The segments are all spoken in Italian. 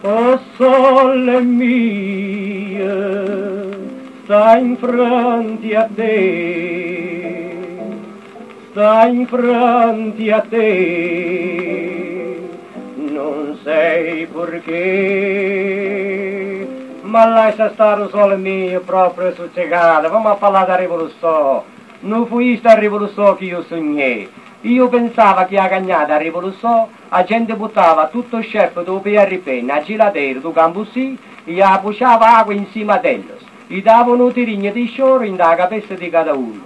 O sole mio, sta in fronte a te, sta in fronte a te, non sei perché, ma lascia stare o sole mio proprio sossegato, vamo a parlare da rivoluzione, non fu questa rivoluzione che io sognai, io pensavo che a cagnata a rivoluzione la gente buttava tutto il chef del PRP nel gilatero del Campusì e la puciava acqua insieme a tellos. Gli davano un tirigno di scioro in la capessa di cada uno.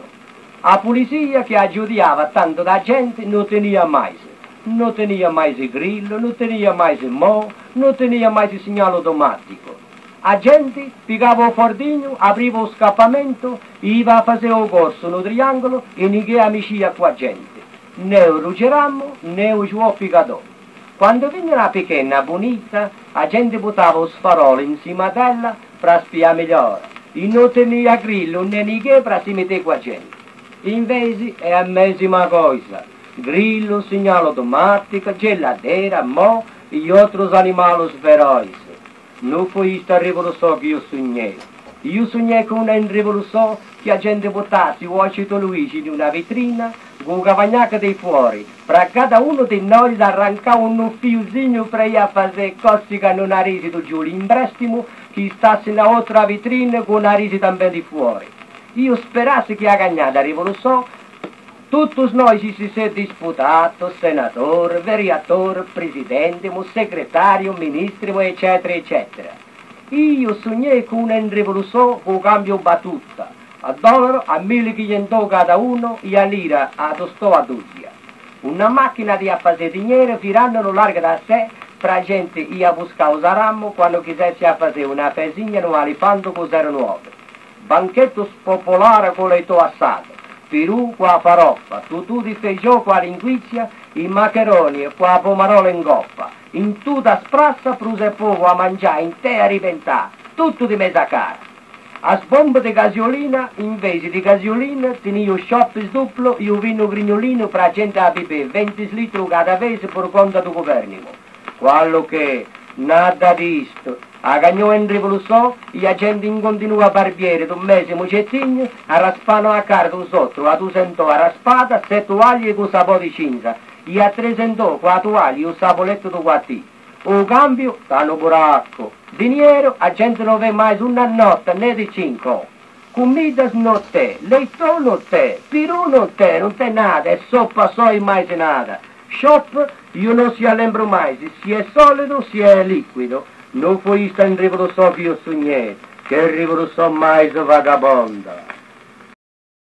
La polizia che aggiudiava tanto da gente non tenia mai non tenia mai il grillo, non tenia mai il mo, non tenia mai il segnale automatico. La gente piegava il fordino, apriva lo scappamento, iva a fare un corso nel triangolo e niente amicia la gente né rugerammo né o giù picadò. Quando venne una picchina bonita, la gente buttava sfarolo insieme a ella per spiare meglio. E non tenia grillo né niente per si mettere la gente. Invece è la medesima cosa. Grillo, segnale automatico, geladera, mo e altri animali feroci. Non fu questa rivoluzione che io sognai. Io sognai con una rivoluzione che la gente buttasse Washington Luigi in una vetrina con cavagnaca dei fuori, fra cada uno di noi arrancava un fiozinho per a fare costica non narice di giù. In prestimo che stasse in altra vetrina con narice anche di fuori. Io sperassi che a cagnata rivoluzione tutti noi ci si sia disputato, senatore, veriatore, presidente, segretario, ministro, eccetera, eccetera. Io sognai con una rivoluzione con cambio battuta a dollaro, a 1500 cada uno e a lira a tostò a duzia. Una macchina di affasetignere firando larga da sé fra gente ia buscare usarammo quando quisesse a fare una pesigna no alifando cos'era nuove. Banchetto popolare con le to assato, pirù qua faroffa, tutù di feijò qua linguizia, i maccheroni e qua pomarola in goppa, in tutta sprassa pruse poco a mangiare, in te a riventare, tutto di mezza cara. A sbomba di gasolina, invece di gasolina, tenia shop duplo e un vino grignolino per la gente a bere 20 litri cada vez per conto del governo. Quello che, nada di sto, a cagnò in rivoluzione, la gente in continua barbiere d'un mese mucettino, a raspano a cara d'un sotto, a tu sento a raspata, sette toaglie con sapò di cinza, e a tre sento con la toaglia un sapoletto di quattì. O cambio, stanno buracco. Diniero, a gente non vede mai una notte né di cinque. Comidas non c'è, leitto non c'è, pirù non c'è, non c'è nada, è soppa so mai nada. Shop, io non si allembro mai, se è solido, si è liquido. Non fu questa in rivoluzione che io sognai, che rivoluzione mai vagabonda.